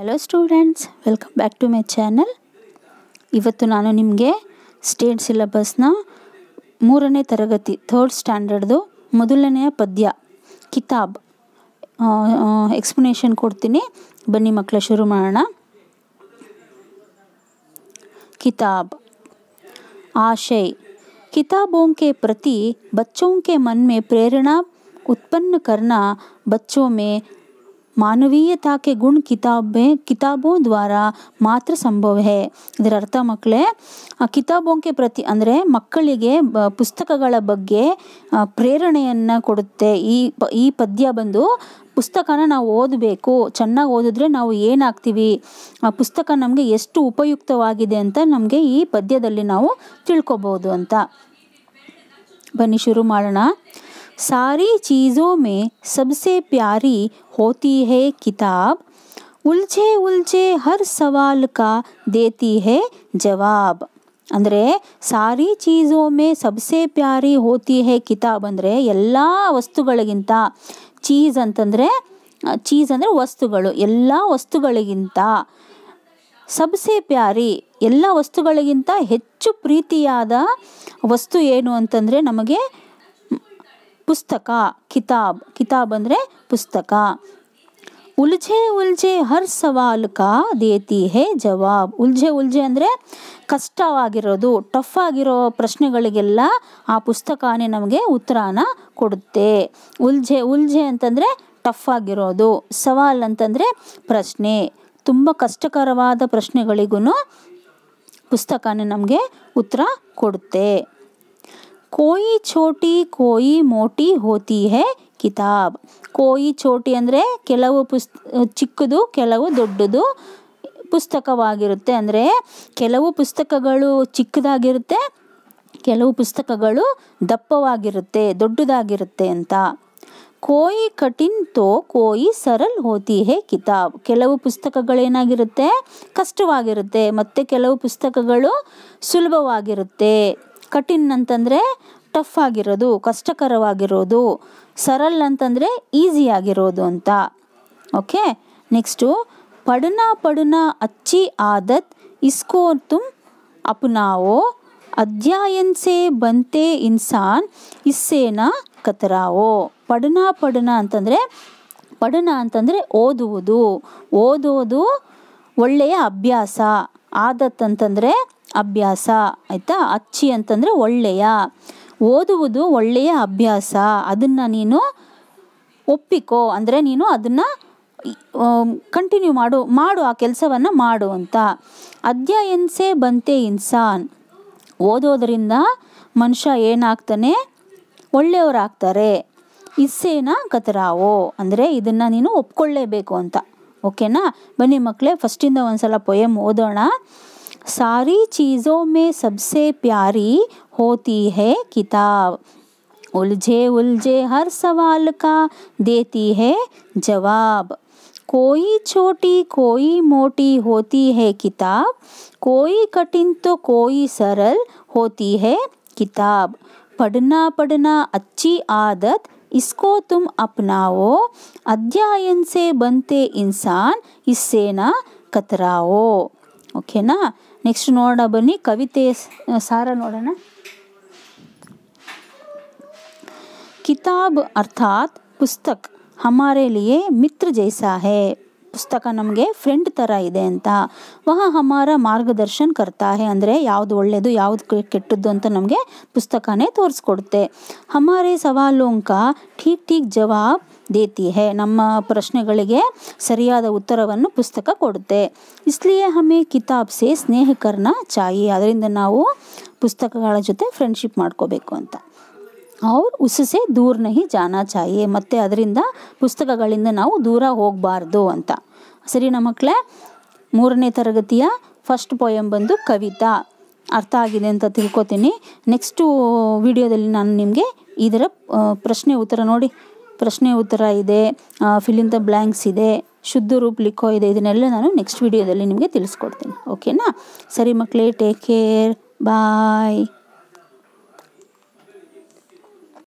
hello students welcome back to my channel ಇವತ್ತು ನಾನು ನಿಮಗೆ ಸ್ಟೇಟ್ ಸಿಲೆಬಸ್ನ ಮೂರನೇ ತರಗತಿ ಥರ್ಡ್ ಸ್ಟ್ಯಾಂಡರ್ಡ್ದು ಮೊದಲನೆಯ ಪದ್ಯ ಕಿತಾಬ್ ಎಕ್ಸ್ಪ್ಲನೇಷನ್ ಕೊಡ್ತೀನಿ ಬನ್ನಿ ಮಕ್ಕಳ ಶುರು ಮಾಡೋಣ किताब आशय किताबों के प्रति बच्चों के मन में प्रेरणा उत्पन्न करना बच्चों में ಮಾನವೀಯತಾ ಕೆ ಗುಣ ಕಿತಾಬೆ, ಕಿತಾಬೋ ದ್ವಾರ ಮಾತ್ರ ಸಂಭವ ಹೇ. ಇದರ ಅರ್ಥ ಮಕ್ಕಳೇ ಕಿತಾಬೋಂಕೆ ಪ್ರತಿ, ಅಂದರೆ ಮಕ್ಕಳಿಗೆ ಪುಸ್ತಕಗಳ ಬಗ್ಗೆ ಪ್ರೇರಣೆಯನ್ನು ಕೊಡುತ್ತೆ. ಈ ಪ, ಈ ಪದ್ಯ ಬಂದು ಪುಸ್ತಕನ ನಾವು ಓದಬೇಕು. ಚೆನ್ನಾಗಿ ಓದಿದ್ರೆ ನಾವು ಏನಾಗ್ತೀವಿ? ಆ ಪುಸ್ತಕ ನಮಗೆ ಎಷ್ಟು ಉಪಯುಕ್ತವಾಗಿದೆ ಅಂತ ನಮಗೆ ಈ ಪದ್ಯದಲ್ಲಿ ನಾವು ತಿಳ್ಕೊಬೋದು ಅಂತ. ಬನ್ನಿ ಶುರು ಮಾಡೋಣ. सारी चीज़ों में सबसे प्यारी होती है किताब उलझे उलझे हर सवाल का देती है जवाब ಅಂದರೆ ಸಾರಿ ಚೀಸೋ ಮೇ ಸಬ್ಸೆ ಪ್ಯಾರಿ ಹೋತಿ ಹೇ ಕಿತಾಬ್ ಅಂದರೆ ಎಲ್ಲ ವಸ್ತುಗಳಿಗಿಂತ ಚೀಸ್ ಅಂತಂದರೆ ಚೀಸ್ ಅಂದರೆ ವಸ್ತುಗಳು ಎಲ್ಲ ವಸ್ತುಗಳಿಗಿಂತ ಸಬ್ಸೆ ಪ್ಯಾರಿ ಎಲ್ಲ ವಸ್ತುಗಳಿಗಿಂತ ಹೆಚ್ಚು ಪ್ರೀತಿಯಾದ ವಸ್ತು ಏನು ಅಂತಂದರೆ ನಮಗೆ ಪುಸ್ತಕ, ಕಿತಾಬ್. ಕಿತಾಬ್ ಅಂದರೆ ಪುಸ್ತಕ. ಉಲ್ಜೆ ಉಲ್ಜೆ ಹರ್ ಸವಾಲ್ ಕಾ ದೇತಿ ಹೇ ಜವಾಬ್. ಉಲ್ಜೆ ಉಲ್ಜೆ ಅಂದರೆ ಕಷ್ಟವಾಗಿರೋದು, ಟಫ್ ಆಗಿರೋ ಪ್ರಶ್ನೆಗಳಿಗೆಲ್ಲ ಆ ಪುಸ್ತಕನೇ ನಮಗೆ ಉತ್ತರನ ಕೊಡುತ್ತೆ. ಉಲ್ಜೆ ಉಲ್ಜೆ ಅಂತಂದರೆ ಟಫ್ ಆಗಿರೋದು, ಸವಾಲ್ ಅಂತಂದರೆ ಪ್ರಶ್ನೆ. ತುಂಬ ಕಷ್ಟಕರವಾದ ಪ್ರಶ್ನೆಗಳಿಗೂ ಪುಸ್ತಕನೇ ನಮಗೆ ಉತ್ತರ ಕೊಡುತ್ತೆ. ಕೋಯಿ ಛೋಟಿ ಕೋಯಿ ಮೋಟಿ ಹೋತಿ ಹೇ ಕಿತಾಬ್ ಕೋಯಿ ಚೋಟಿ ಅಂದರೆ ಕೆಲವು ಪುಸ್, ಚಿಕ್ಕದು, ಕೆಲವು ದೊಡ್ಡದು ಪುಸ್ತಕವಾಗಿರುತ್ತೆ. ಅಂದರೆ ಕೆಲವು ಪುಸ್ತಕಗಳು ಚಿಕ್ಕದಾಗಿರುತ್ತೆ, ಕೆಲವು ಪುಸ್ತಕಗಳು ದಪ್ಪವಾಗಿರುತ್ತೆ, ದೊಡ್ಡದಾಗಿರುತ್ತೆ ಅಂತ. ಕೋಯಿ ಕಠಿನ್ ತೋ, ಕೋಯಿ ಸರಲ್ ಹೋತಿ ಹೇ ಕಿತಾಬ್. ಕೆಲವು ಪುಸ್ತಕಗಳೇನಾಗಿರುತ್ತೆ? ಕಷ್ಟವಾಗಿರುತ್ತೆ. ಮತ್ತು ಕೆಲವು ಪುಸ್ತಕಗಳು ಸುಲಭವಾಗಿರುತ್ತೆ. ಕಠಿನ್ ಅಂತಂದರೆ ಟಫ್ ಆಗಿರೋದು, ಕಷ್ಟಕರವಾಗಿರೋದು ಸರಲ್ ಅಂತಂದರೆ ಈಸಿಯಾಗಿರೋದು ಅಂತ. ಓಕೆ ನೆಕ್ಸ್ಟು ಪಡನ ಪಡನಾ ಅಚ್ಚಿ ಆದತ್ ಇಸ್ಕೋ ತುಮ್ ಅಪನಾವೋ ಅಧ್ಯಯನ್ ಸೆ ಬಂತೆ ಇನ್ಸಾನ್ ಇಸ್ಸೇನ ಕತರಾವೋ. ಪಡನ ಪಡನಾ ಅಂತಂದರೆ, ಪಡನ ಅಂತಂದರೆ ಓದುವುದು. ಓದೋದು ಒಳ್ಳೆಯ ಅಭ್ಯಾಸ. ಆದತ್ ಅಂತಂದರೆ ಅಭ್ಯಾಸ, ಆಯಿತಾ? ಅಚ್ಚಿ ಅಂತಂದರೆ ಒಳ್ಳೆಯ. ಓದುವುದು ಒಳ್ಳೆಯ ಅಭ್ಯಾಸ. ಅದನ್ನು ನೀನು ಒಪ್ಪಿಕೋ. ಅಂದರೆ ನೀನು ಅದನ್ನು ಕಂಟಿನ್ಯೂ ಮಾಡು ಮಾಡು, ಆ ಕೆಲಸವನ್ನು ಮಾಡು ಅಂತ. ಅಧ್ಯಯನ್ಸೆ ಬಂತೆ ಇನ್ಸಾನ್. ಓದೋದರಿಂದ ಮನುಷ್ಯ ಏನಾಗ್ತಾನೆ? ಒಳ್ಳೆಯವರಾಗ್ತಾರೆ. ಇಸ್ಸೇನ ಕತರಾವೋ. ಅಂದರೆ ಇದನ್ನು ನೀನು ಒಪ್ಕೊಳ್ಳೇಬೇಕು ಅಂತ. ಓಕೆನಾ? ಬನ್ನಿ ಮಕ್ಕಳೇ ಫಸ್ಟಿಂದ ಒಂದ್ಸಲ ಪೊಯಮ್ ಓದೋಣ. सारी चीज़ों में सबसे प्यारी होती है किताब। उलझे उलझे हर सवाल का देती है जवाब। कोई छोटी कोई मोटी होती है किताब, कोई कठिन तो कोई सरल होती है किताब। पढ़ना पढ़ना अच्छी आदत, इसको तुम अपनाओ। अध्ययन से बनते इंसान, इससे ना कतराओ। ओके ना? ನೆಕ್ಸ್ಟ್ ನೋಡೋಣ ಬನ್ನಿ. ಕವಿತೆ ಸಾರ ನೋಡೋಣ. ಕಿತಾಬ್ ಅರ್ಥಾತ್ ಪುಸ್ತಕ್ ಹಮಾರೆ ಲಿಯೇ ಮಿತ್ರ ಜೈಸಾ ಹೇ. ಪುಸ್ತಕ ನಮಗೆ ಫ್ರೆಂಡ್ ಥರ ಇದೆ ಅಂತ. ವಹ ಹಮಾರ ಮಾರ್ಗದರ್ಶನ್ ಕರ್ತಾ ಹೇ ಅಂದರೆ ಯಾವುದು ಒಳ್ಳೆಯದು ಯಾವುದು ಕೆಟ್ಟದ್ದು ಅಂತ ನಮಗೆ ಪುಸ್ತಕನೇ ತೋರಿಸ್ಕೊಡುತ್ತೆ. ಹಮಾರೆ ಸವಾಲೋಂಕ ಠೀಕ್ ಠೀಕ್ ಜವಾಬ್ ದೇತಿ ಹೇ ನಮ್ಮ ಪ್ರಶ್ನೆಗಳಿಗೆ ಸರಿಯಾದ ಉತ್ತರವನ್ನು ಪುಸ್ತಕ ಕೊಡುತ್ತೆ. ಇಸ್ಲಿಯೇ ಹಮೆ ಕಿತಾಬ್ ಸೇ ಸ್ನೇಹಕರ್ನ ಚಾಯಿ. ಅದರಿಂದ ನಾವು ಪುಸ್ತಕಗಳ ಜೊತೆ ಫ್ರೆಂಡ್ಶಿಪ್ ಮಾಡ್ಕೋಬೇಕು ಅಂತ. ಅವ್ರು ಉಸಸೆ ದೂರ ನಹಿ ಜಾನ ಚಾಯೆ, ಮತ್ತು ಅದರಿಂದ ಪುಸ್ತಕಗಳಿಂದ ನಾವು ದೂರ ಹೋಗಬಾರ್ದು ಅಂತ. ಸರಿನಾ ಮಕ್ಕಳೇ ಮೂರನೇ ತರಗತಿಯ ಫಸ್ಟ್ ಪೊಯಮ್ ಬಂದು ಕವಿತಾ. ಅರ್ಥ ಆಗಿದೆ ಅಂತ ತಿಳ್ಕೊತೀನಿ. ನೆಕ್ಸ್ಟು ವಿಡಿಯೋದಲ್ಲಿ ನಾನು ನಿಮಗೆ ಇದರ ಪ್ರಶ್ನೆ ಉತ್ತರ ನೋಡಿ. ಪ್ರಶ್ನೆ ಉತ್ತರ ಇದೆ ಫಿಲಿಂದ ಬ್ಲ್ಯಾಂಕ್ಸ್ ಇದೆ, ಶುದ್ಧ ರೂಪ್ ಲಿಖೋ ಇದೆ, ಇದನ್ನೆಲ್ಲ ನಾನು ನೆಕ್ಸ್ಟ್ ವಿಡಿಯೋದಲ್ಲಿ ನಿಮಗೆ ತಿಳಿಸ್ಕೊಡ್ತೀನಿ. ಓಕೆನಾ ಸರಿ ಮಕ್ಕಳೇ ಟೇಕ್ ಕೇರ್ ಬಾಯ್